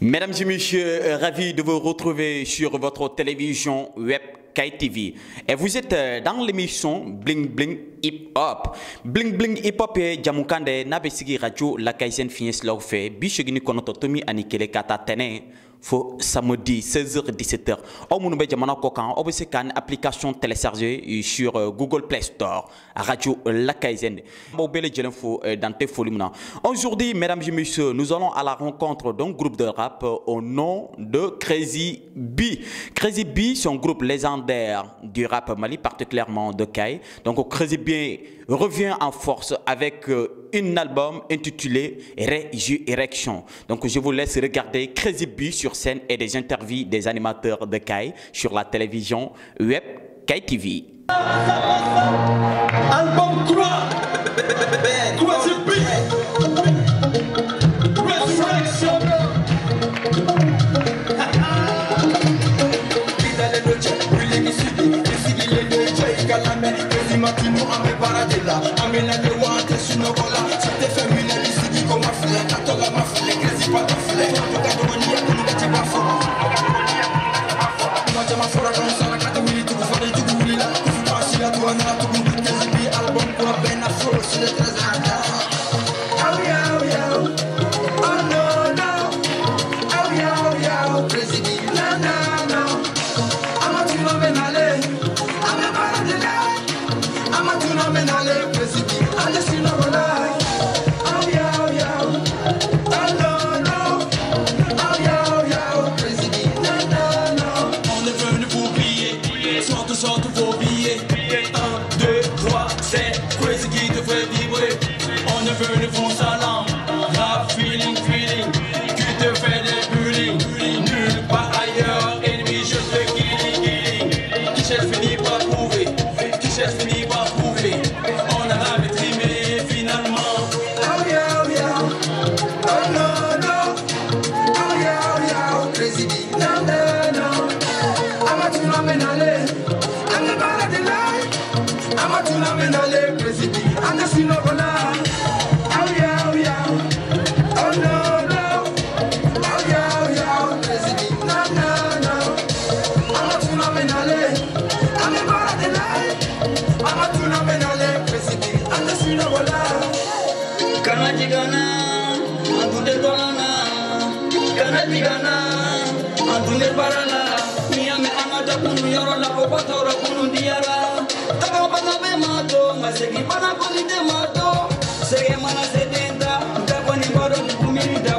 Mesdames et messieurs, euh, ravi de vous retrouver sur votre télévision web Kai TV. Et vous êtes euh, dans l'émission Bling Bling Hip Hop. Bling Bling Hip Hop est Jamukande n'a sigi radio la Kaisen Law fait. Bishogini Konototomi Anikele Kata Tene fo samedi 16h 17h aw minnu bɛ jamana kɔ kan aw application télécharger sur euh, Google Play Store. Radio Lakaïzen aw bɛɛ lajɛlen fo euh, dan tɛ aujourd'hui mesdames et messieurs nous allons à la rencontre d'un groupe de rap au nom de Crazy B. Crazy B un groupe légendaire du rap Mali, particulièrement de Kai. Donc Crazy Bien revient en force avec euh, un album intitulé Résurrection. Donc je vous laisse regarder Crazy B sur scène et des interviews des animateurs de Kai sur la télévision web Kai TV. Album 3 3 paradela, ame la de wante, sunogola, si amatula menale presidi anasino bona auya auya oh no no. Auya auya presidi no no no. Amatula menale ame bara de lai amatula menale presidi anasino bona kana jigana adude kolana. Kana jigana adude parala. Miyame amata kunu yoro la ko patoro kunu cuando me mato, me seguí para cuando te mato, seguí más 70, te poní para tu comunidad.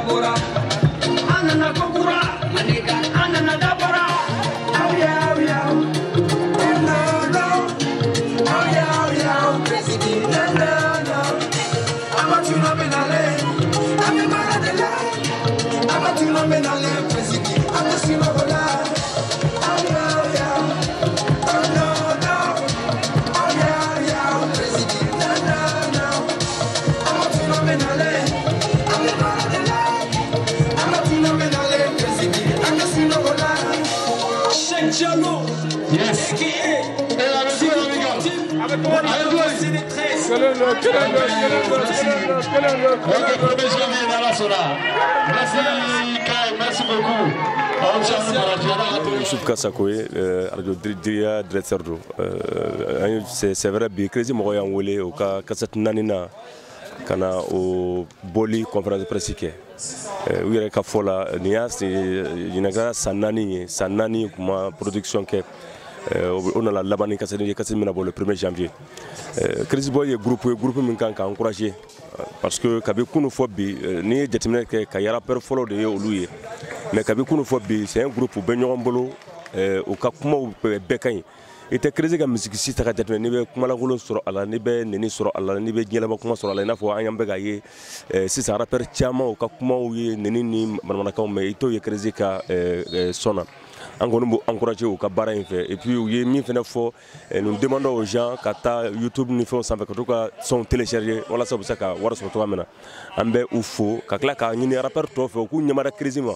Dans la Sora. Merci beaucoup. On s'en va Yusuf Kasako ye euh, radio do Euh, an ye- c'est c'est vrai bɔli conférence de presse Euh, u yɛrɛ ka fɔ la nin y'a se- ɲinan kɛra san naani ye san naani kuma production kɛ Euh, o o nana laban ni cassette ye cassette mina na bɔ le 1er janvier. Euh, crazy boy ye groupe ye groupe min kan ka encourager parce que kabi kunu fɔ bi n'i ye jateminɛ ka yara rappeur fɔlɔ de ye olu ye mais kabi kunu fɔ bi c'est un groupe u bɛ bolo u ka kumaw bɛɛ ka ɲi i tɛ crazy ka misikisi ta ka jateminɛ n'i bɛ kumalankolon sɔrɔ a la n'i bɛ neni sɔrɔ a la n'i bɛ diɲɛlabɔ kuma sɔrɔ a n'a fɔ an y'an bɛ ka ye sisan rappeur caman u ka kumaw ye neni ni manamanakanw mais i t'o ye crazy ka sɔn an kɔni b'u encourager u ka et puis nous demandons aux gens ka taa youtube ni fɛnw sanfɛ ka to ka sɔnw télécharger. Walasa u bɛ se ka wari sɔrɔ cogoya min na an bɛ u fo ma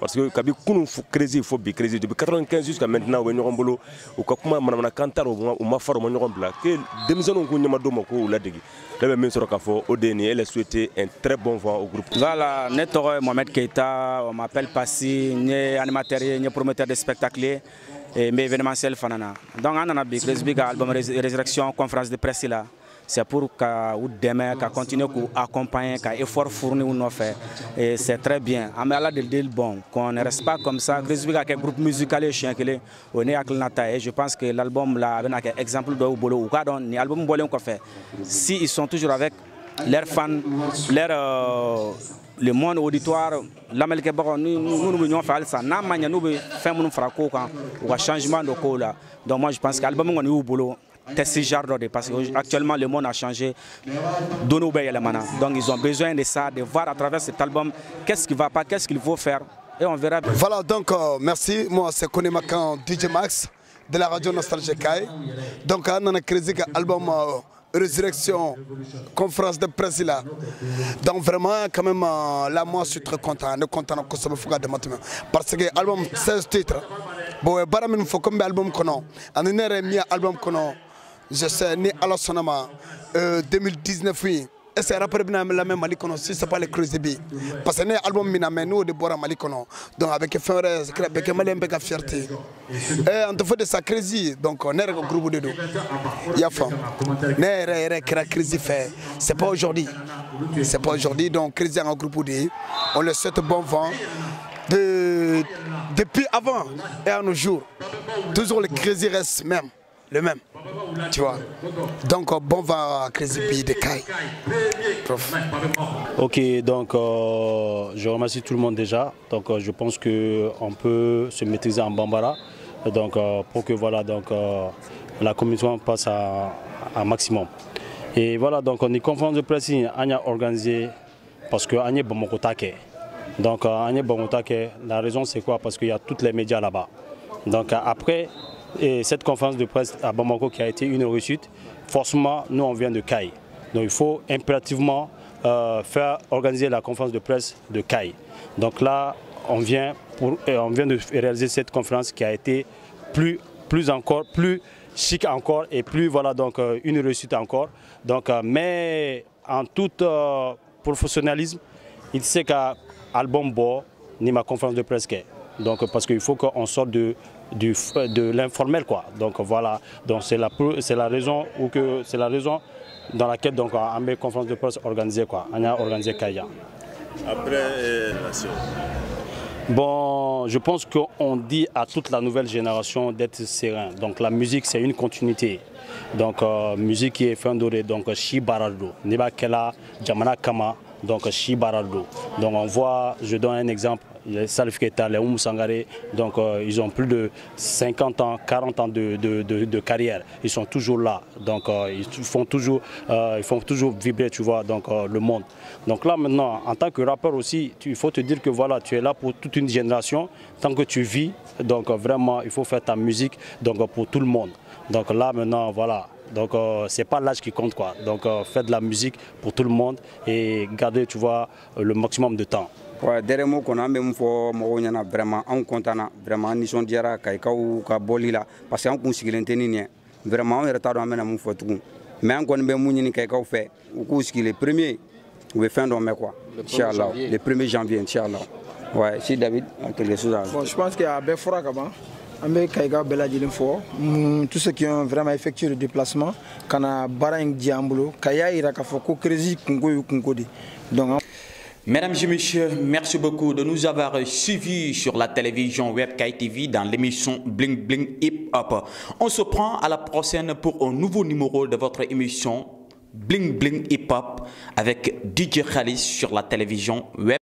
parce que kabi kunu crazy fo bi crazy. Depuis 95 jusqu'à maintenant u bɛ ɲɔgɔn bolo u ka kuma manamanakan ta u ma fara u ma ɲɔgɔn bila que denmisɛnninw k'u ɲɛma d'o ma k'u ladegi ne bɛ min sɔrɔ k'a fɔ o de elle souhaité un très bon vent au groupe. Voilà, ne Mohamed Keita, on m'appelle Passy, n ye animateur ye, n ye promoteur de spectacle ye, n bɛ événementiel fana na. Donc an nana bi Crazy ka album Resurrection conférence de presse la. C'est pour ka u dɛmɛ ka continuer k'u accompagner ka effort fournir u nɔfɛ et c'est très bien an bɛ ala de deli bon qu'on ne reste pas comme ça Crazy ka kɛ groupe musical ye siɲɛ kelen o ye ne hakilinata ye je pense que l'album la a bɛna kɛ exemple dɔ y'u bolo u k'a dɔn nin album bɔlen kɔfɛ si ils sont toujours avec leurs fans, leur, euh, le monde auditoire, lamɛnlikɛbagaw ni minnu bɛ ɲɔgɔn fɛ halisa n'a ma ɲɛ n'u bɛ fɛn minnu fara kow kan changement dɔ kow la donc moi je pense que album kɔni y'u bolo tɛ ce genre dɔ de parce que actuellement le monde a changé yɛlɛmana donc ils ont besoin de ça de voir à travers cet album qu'est-ce qui va pas qu'est-ce qu'il faut faire et on verra Voilà, donc euh, merci. Moi, c'est Kone Makan, DJ Max, de la radio Nostalgie Kai. Donc, on a créé un album euh, Résurrection, conférence de presse là. Donc, vraiment, quand même, euh, là, moi, je suis très content. Je suis content que ça me fasse de maintenant. Parce que l'album, 16 titres. Bon, min faut comme album kono. On est mis album. Je sais, ni à la sonama, euh, 2019, oui. Est-ce que rappeur bina la même Mali kono si c'est pas le Crazy parce que né album mina mais nous de bora Mali donc avec fin avec Mali mbeka fierté. Et en te fait de sa Crazy donc on est un groupe de deux ya fa né ré ré kra Crazy fait. C'est pas aujourd'hui. C'est pas aujourd'hui donc Crazy en groupe de on le souhaite bon vent. De depuis avant et à nos jours. Toujours le Crazy reste même le même tu vois donc euh, bon vent à Crazy de Kai. Ok, donc euh, je remercie tout le monde déjà. Donc euh, je pense qu'on peut se maîtriser en Bambara. Donc pour que voilà, donc, la commission passe à un maximum. Et voilà, donc on est conférence de presse, on a organisé parce que on est Bamako Take. Donc on est Bamako Take. La raison c'est quoi? Parce qu'il y a tous les médias là-bas. Donc après et cette conférence de presse à Bamako qui a été une réussite, forcément nous on vient de Caille. Donc il faut impérativement euh, faire organiser la conférence de presse de CAI. Donc là, on vient, pour, euh, on vient de réaliser cette conférence qui a été plus, plus encore, plus chic encore et plus voilà donc euh, une réussite encore. Donc, mais en tout professionnalisme, il sait qu'à album beau ni ma conférence de presse qu'est. Donc parce qu'il faut qu'on sorte de du, de l'informel quoi. Donc voilà. Donc c'est la la raison ou que c'est la raison dans laquelle donc on met conférence de presse organisée quoi. On a organisé Kaya. Après euh, Nation. Bon, je pense qu'on dit à toute la nouvelle génération d'être serein. Donc la musique, c'est une continuité. Donc euh, musique qui est fin doré, donc Shi Barado, Neba Kela, Jamana Kama, donc Shi Barado. Donc on voit, je donne un exemple, Salif Keita, les Oumou Sangare, donc euh, ils ont plus de 50 ans, 40 ans de, carrière. Ils sont toujours là, donc euh, ils font toujours, euh, ils font toujours vibrer, tu vois, donc le monde. Donc là maintenant, en tant que rappeur aussi, il faut te dire que voilà, tu es là pour toute une génération. Tant que tu vis, donc vraiment, il faut faire ta musique, donc pour tout le monde. Donc là maintenant, voilà. Donc c'est pas l'âge qui compte quoi. Donc euh, faire de la musique pour tout le monde et garder, tu vois, le maximum de temps. Ouais, dernier mot kɔnɔ an bɛ mun fɔ mɔgɔw ɲɛna vraiment anw content vraiment an nisɔndiyara kayikaw ka bɔli la parce que an kun sigilen tɛ ni nin ye. Vraiment anw yɛrɛ t'a dɔn an bɛna mun fɔ tugun. Mais an kɔni bɛ mun ɲini kayikaw fɛ. U k'u sigi le premier u bɛ fɛn dɔ mɛn quoi. Inchallah le premier janvier. Inchallah. Ouais si David a quelque chose à Bon, je pense qu'il y a bɛɛ fɔra ka ban an bɛ kayiga bɛɛ lajɛlen fɔ mm, tous ceux qui ont vraiment effectué le déplacement ka na baara in di an bolo. Ka y'a yira k'a fɔ ko crési kunko y'u kunko de. Donc Mesdames et messieurs, merci beaucoup de nous avoir suivis sur la télévision Web Kai TV dans l'émission Bling Bling Hip Hop. On se prend à la prochaine pour un nouveau numéro de votre émission Bling Bling Hip Hop avec DJ Khalis sur la télévision Web